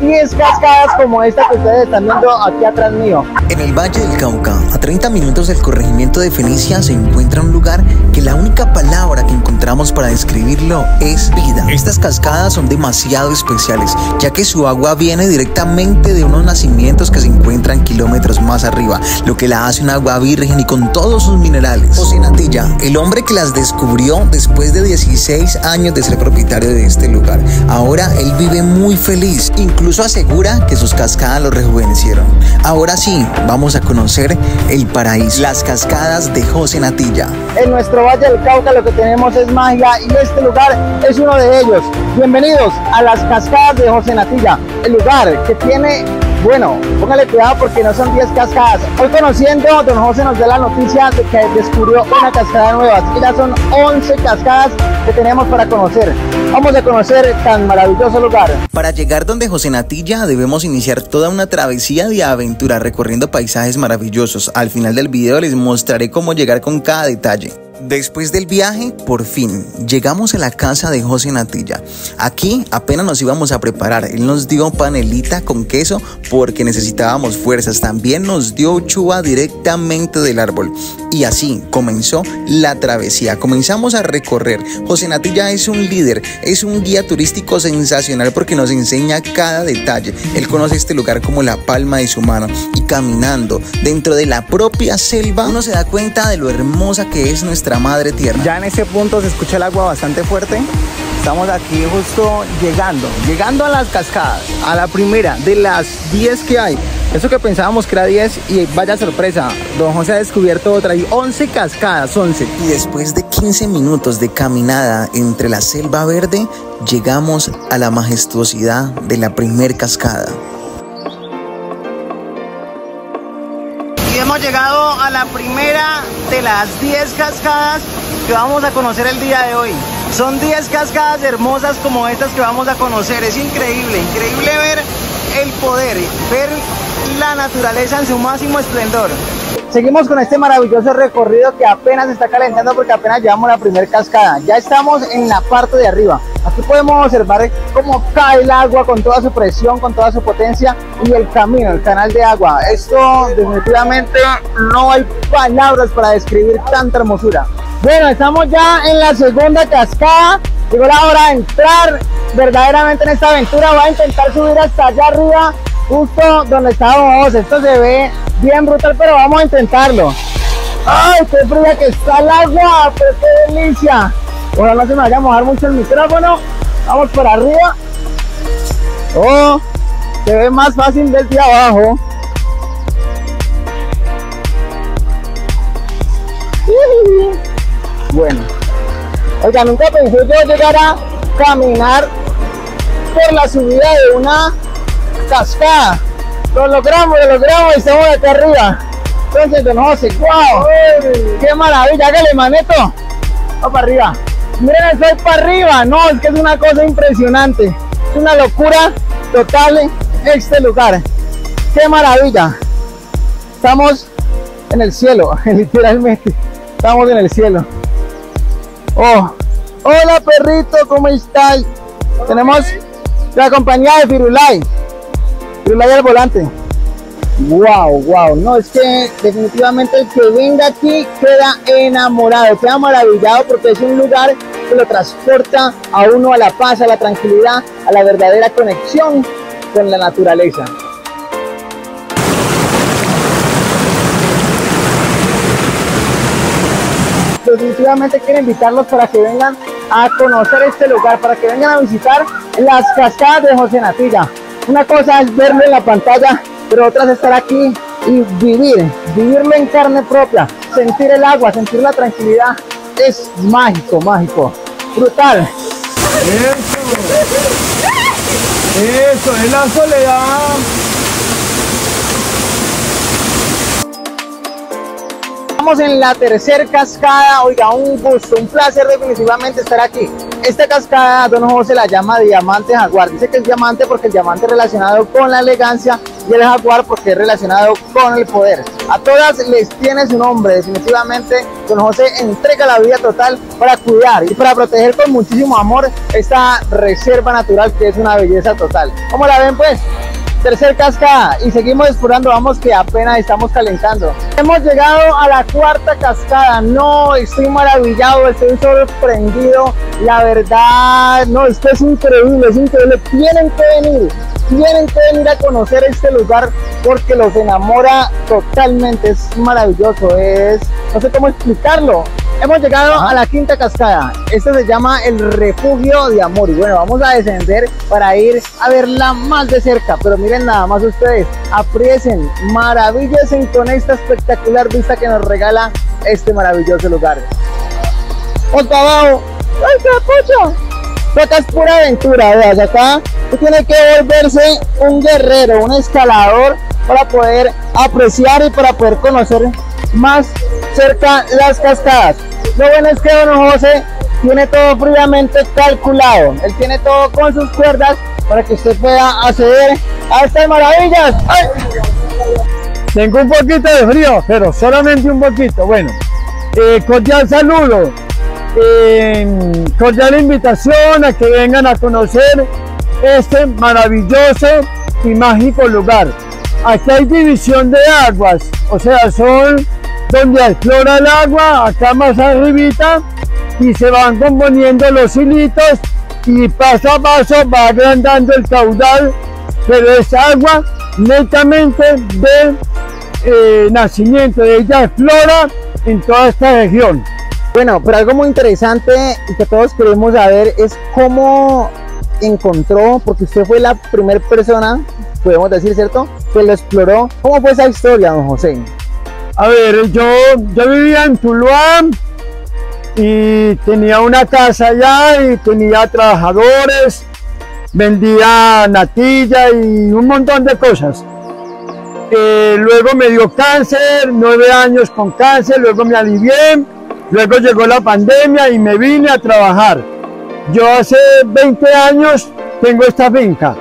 10 cascadas como esta que ustedes están viendo aquí atrás mío. En el Valle del Cauca, a 30 minutos del corregimiento de Fenicia, se encuentra un lugar que la única palabra que encontramos para describirlo es vida. Estas cascadas son demasiado especiales, ya que su agua viene directamente de unos nacimientos que se encuentran kilómetros más arriba, lo que la hace un agua virgen y con todos sus minerales. José Natilla, el hombre que las descubrió después de 16 años de ser propietario de este lugar. Ahora él vive muy feliz, incluso asegura que sus cascadas lo rejuvenecieron. Ahora sí, vamos a conocer el paraíso, las cascadas de José Natilla. En nuestro Valle del Cauca lo que tenemos es magia y este lugar es uno de ellos. Bienvenidos a las cascadas de José Natilla, el lugar que tiene bueno, póngale cuidado porque no son 10 cascadas. Hoy conociendo, don José nos da la noticia de que descubrió una cascada nueva. Que ya son 11 cascadas que tenemos para conocer. Vamos a conocer tan maravilloso lugar. Para llegar donde José Natilla debemos iniciar toda una travesía de aventura recorriendo paisajes maravillosos. Al final del video les mostraré cómo llegar con cada detalle. Después del viaje, por fin, llegamos a la casa de José Natilla. Aquí apenas nos íbamos a preparar. Él nos dio panelita con queso porque necesitábamos fuerzas. También nos dio chuva directamente del árbol. Y así comenzó la travesía. Comenzamos a recorrer. José Natilla es un líder, es un guía turístico sensacional porque nos enseña cada detalle. Él conoce este lugar como la palma de su mano. Y caminando dentro de la propia selva, uno se da cuenta de lo hermosa que es nuestra madre tierra. Ya en ese punto se escucha el agua bastante fuerte. Estamos aquí justo llegando, llegando a las cascadas, a la primera de las 10 que hay. Eso que pensábamos que era 10 y vaya sorpresa, don José ha descubierto otra y 11 cascadas, 11. Y después de 15 minutos de caminada entre la selva verde, llegamos a la majestuosidad de la primer cascada. Llegado a la primera de las 10 cascadas que vamos a conocer el día de hoy. Son 10 cascadas hermosas como estas que vamos a conocer. Es increíble, increíble ver el poder, ver la naturaleza en su máximo esplendor. Seguimos con este maravilloso recorrido que apenas está calentando porque apenas llevamos la primera cascada. Ya estamos en la parte de arriba. Aquí podemos observar cómo cae el agua con toda su presión, con toda su potencia y el camino, el canal de agua. Esto definitivamente no hay palabras para describir tanta hermosura. Bueno, estamos ya en la segunda cascada. Llegó la hora de entrar verdaderamente en esta aventura. Voy a intentar subir hasta allá arriba, justo donde estábamos. Esto se ve bien brutal, pero vamos a intentarlo. ¡Ay, qué fría que está el agua! ¡Pero qué delicia! Bueno, no se me vaya a mojar mucho el micrófono. Vamos por arriba. Oh, se ve más fácil desde abajo. Bueno, oiga, nunca pensé yo llegar a caminar por la subida de una cascada. Lo logramos, lo logramos y estamos acá arriba. Entonces, don José, wow, qué maravilla, hágale maneto. Vamos para arriba. Miren, estoy para arriba. No, es que es una cosa impresionante. Es una locura total este lugar. Qué maravilla. Estamos en el cielo, literalmente. Estamos en el cielo. Oh, hola perrito, ¿cómo estás? Tenemos la compañía de Firulay. Firulay al volante. Wow, wow, no, es que definitivamente el que venga aquí queda enamorado, queda maravillado porque es un lugar que lo transporta a uno a la paz, a la tranquilidad, a la verdadera conexión con la naturaleza. Definitivamente quiero invitarlos para que vengan a conocer este lugar, para que vengan a visitar las cascadas de José Natilla. Una cosa es verlo en la pantalla pero otras estar aquí y vivir, vivirlo en carne propia, sentir el agua, sentir la tranquilidad, es mágico, mágico, brutal. Eso, eso es la soledad. Estamos en la tercera cascada, oiga, un gusto, un placer definitivamente estar aquí. Esta cascada, Don José la llama Diamante Jaguar. Dice que es diamante porque el diamante relacionado con la elegancia y el jaguar porque es relacionado con el poder. A todas les tiene su nombre, definitivamente. Don José entrega la vida total para cuidar y para proteger con muchísimo amor esta reserva natural que es una belleza total. ¿Cómo la ven pues? Tercer cascada y seguimos explorando, vamos que apenas estamos calentando. Hemos llegado a la cuarta cascada, no, estoy maravillado, estoy sorprendido, la verdad, no, esto es increíble, es increíble, tienen que venir, tienen que venir a conocer este lugar porque los enamora totalmente, es maravilloso, es, no sé cómo explicarlo, Hemos llegado a la quinta cascada. Esto se llama el refugio de amor. Y bueno, vamos a descender para ir a verla más de cerca. Pero miren nada más ustedes, aprecien, maravíllense con esta espectacular vista que nos regala este maravilloso lugar. Otra abajo. ¡Ay, qué Acá es pura aventura, veas, acá tiene que volverse un guerrero, un escalador para poder apreciar y para poder conocer más cerca las cascadas. Lo bueno es que Don José tiene todo fríamente calculado. Él tiene todo con sus cuerdas para que usted pueda acceder a estas maravillas. Tengo un poquito de frío, pero solamente un poquito. Bueno, eh, cordial saludo. Cordial invitación a que vengan a conocer este maravilloso y mágico lugar. Aquí hay división de aguas, o sea, son donde explora el agua, acá más arribita, y se van componiendo los hilitos y paso a paso va agrandando el caudal, pero es agua netamente de eh, nacimiento, de ella explora en toda esta región. Bueno, pero algo muy interesante y que todos queremos saber es cómo encontró, porque usted fue la primera persona, podemos decir, ¿cierto?, que lo exploró. ¿Cómo fue esa historia, don José? A ver, yo, yo vivía en Tuluá y tenía una casa allá y tenía trabajadores, vendía natilla y un montón de cosas. Eh, luego me dio cáncer, nueve años con cáncer, luego me alivié, luego llegó la pandemia y me vine a trabajar. Yo hace 20 años tengo esta finca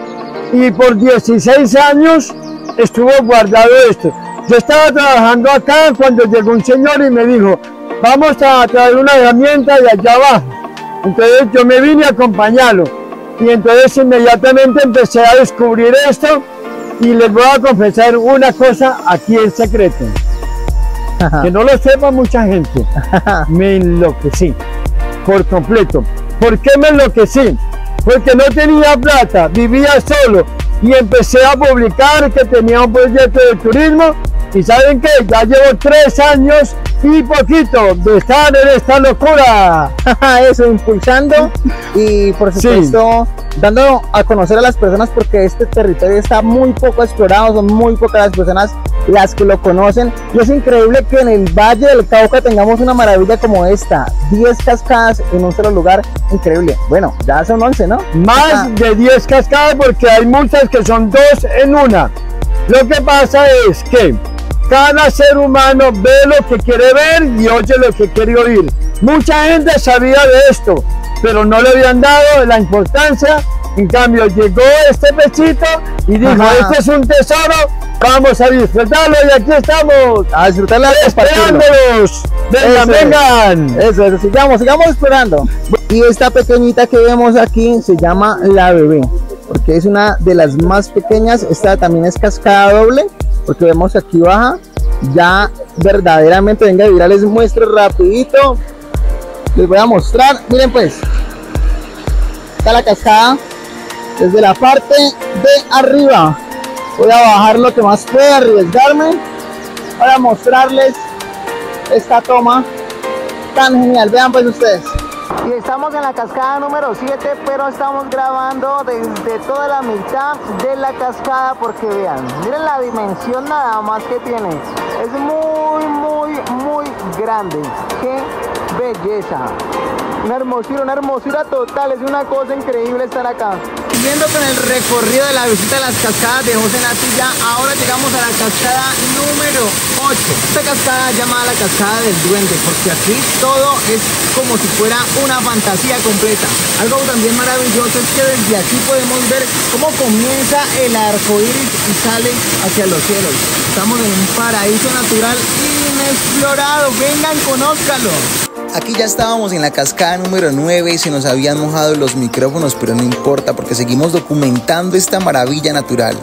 y por 16 años estuvo guardado esto. Yo estaba trabajando acá cuando llegó un señor y me dijo, vamos a traer una herramienta de allá abajo. Entonces yo me vine a acompañarlo y entonces inmediatamente empecé a descubrir esto y les voy a confesar una cosa aquí en secreto. Que no lo sepa mucha gente. Me enloquecí por completo. ¿Por qué me enloquecí? Porque no tenía plata, vivía solo y empecé a publicar que tenía un proyecto de turismo y saben que ya llevo tres años y poquito de estar en esta locura. Eso, impulsando y por supuesto dando a conocer a las personas porque este territorio está muy poco explorado, son muy pocas las personas las que lo conocen y es increíble que en el Valle del Cauca tengamos una maravilla como esta, 10 cascadas en un solo lugar, increíble. Bueno, ya son 11, ¿no? Más de 10 cascadas porque hay muchas que son dos en una. Lo que pasa es que cada ser humano ve lo que quiere ver y oye lo que quiere oír. Mucha gente sabía de esto, pero no le habían dado la importancia. En cambio, llegó este pechito y dijo, este es un tesoro, vamos a disfrutarlo y aquí estamos. A disfrutarlo esperándolos. Vengan, vengan. Eso, eso, sigamos, sigamos esperando. Y esta pequeñita que vemos aquí se llama la bebé, porque es una de las más pequeñas. Esta también es cascada doble porque vemos aquí baja ya verdaderamente venga mira les muestro rapidito. Les voy a mostrar miren pues está la cascada desde la parte de arriba. Voy a bajar lo que más pueda arriesgarme para mostrarles esta toma tan genial. Vean pues ustedes y estamos en la cascada número 7, pero estamos grabando desde toda la mitad de la cascada porque vean, miren la dimensión nada más que tiene. Es muy, muy, muy grande. ¡Qué belleza! Una hermosura, una hermosura total, es una cosa increíble estar acá. Siguiendo con el recorrido de la visita a las cascadas de José Natilla, ahora llegamos a la cascada número 8. Esta cascada llamada la cascada del duende, porque aquí todo es como si fuera una fantasía completa. Algo también maravilloso es que desde aquí podemos ver cómo comienza el arco iris y sale hacia los cielos. Estamos en un paraíso natural inexplorado. Vengan, conózcalo. Aquí ya estábamos en la cascada número 9 y se nos habían mojado los micrófonos, pero no importa porque seguimos documentando esta maravilla natural.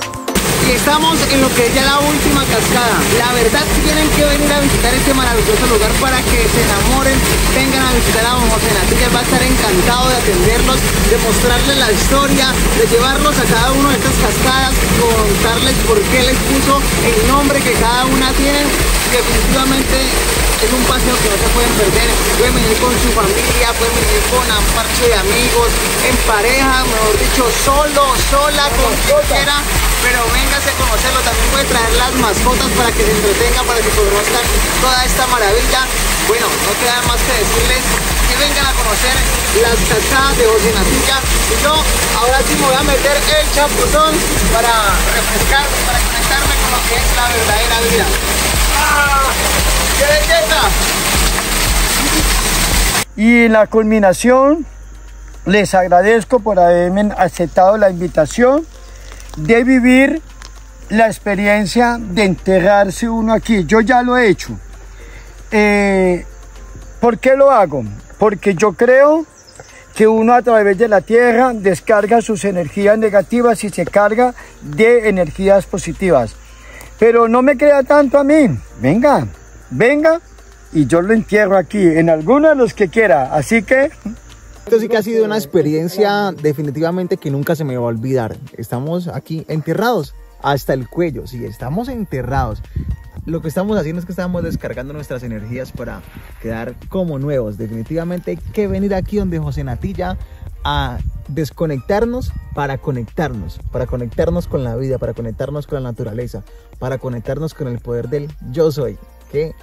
Estamos en lo que es ya la última cascada. La verdad tienen que venir a visitar este maravilloso lugar para que se enamoren, vengan a visitar a Don José Natilla, va a estar encantado de atenderlos, de mostrarles la historia, de llevarlos a cada una de estas cascadas, contarles por qué les puso el nombre que cada una tiene. definitivamente es un paseo que no se pueden perder. Pueden venir con su familia, pueden venir con un parche de amigos, en pareja, mejor dicho, solo, sola, con quien quiera. Pero véngase a conocerlo. También puede traer las mascotas para que se entretengan, para que conozcan toda esta maravilla. Bueno, no queda más que decirles que vengan a conocer las cascadas de José Natilla. Y yo ahora sí me voy a meter el chapuzón para refrescarme, para conectarme con lo que es la verdadera vida. Y en la culminación, les agradezco por haberme aceptado la invitación de vivir la experiencia de enterrarse uno aquí. Yo ya lo he hecho. Eh, ¿Por qué lo hago? Porque yo creo que uno a través de la tierra descarga sus energías negativas y se carga de energías positivas. Pero no me crea tanto a mí. Venga, venga y yo lo entierro aquí, en alguno de los que quiera. Así que... Esto sí que ha sido una experiencia definitivamente que nunca se me va a olvidar. Estamos aquí enterrados hasta el cuello, sí, estamos enterrados. Lo que estamos haciendo es que estamos descargando nuestras energías para quedar como nuevos. Definitivamente hay que venir aquí donde José Natilla a desconectarnos para conectarnos, para conectarnos con la vida, para conectarnos con la naturaleza, para conectarnos con el poder del yo soy. Qué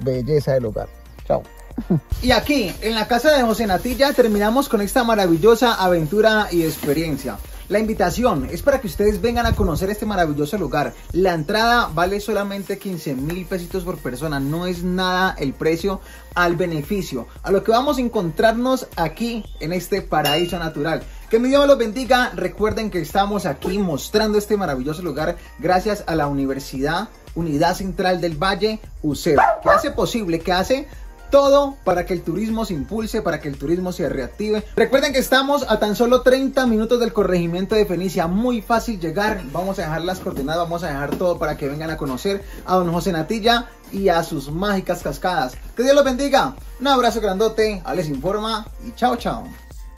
belleza del hogar. Chao. Y aquí, en la casa de José Natilla, terminamos con esta maravillosa aventura y experiencia. La invitación es para que ustedes vengan a conocer este maravilloso lugar. La entrada vale solamente 15 mil pesitos por persona. No es nada el precio al beneficio. A lo que vamos a encontrarnos aquí en este paraíso natural. Que mi Dios los bendiga. Recuerden que estamos aquí mostrando este maravilloso lugar gracias a la Universidad Unidad Central del Valle, UCEB. Que hace posible, que hace todo para que el turismo se impulse, para que el turismo se reactive. Recuerden que estamos a tan solo 30 minutos del corregimiento de Fenicia, muy fácil llegar. Vamos a dejar las coordenadas, vamos a dejar todo para que vengan a conocer a don José Natilla y a sus mágicas cascadas. Que Dios los bendiga. Un abrazo grandote, les informa y chao chao.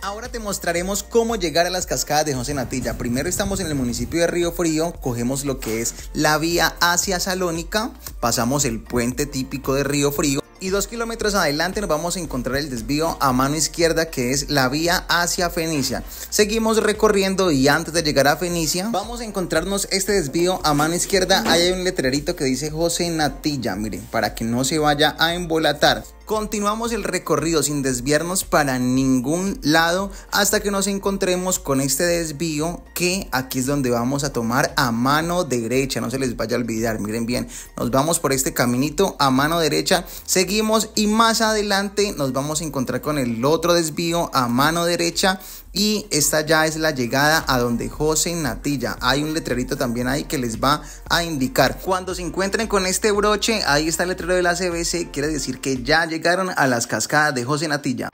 Ahora te mostraremos cómo llegar a las cascadas de José Natilla. Primero estamos en el municipio de Río Frío, cogemos lo que es la vía hacia Salónica, pasamos el puente típico de Río Frío y dos kilómetros adelante nos vamos a encontrar el desvío a mano izquierda que es la vía hacia Fenicia. Seguimos recorriendo y antes de llegar a Fenicia vamos a encontrarnos este desvío a mano izquierda. Hay un letrerito que dice José Natilla, miren, para que no se vaya a embolatar. Continuamos el recorrido sin desviarnos para ningún lado hasta que nos encontremos con este desvío que aquí es donde vamos a tomar a mano derecha. No se les vaya a olvidar, miren bien, nos vamos por este caminito a mano derecha, seguimos y más adelante nos vamos a encontrar con el otro desvío a mano derecha y esta ya es la llegada a donde José Natilla. Hay un letrerito también ahí que les va a indicar. Cuando se encuentren con este broche, ahí está el letrero de la CBC, quiere decir que ya llegaron a las cascadas de José Natilla.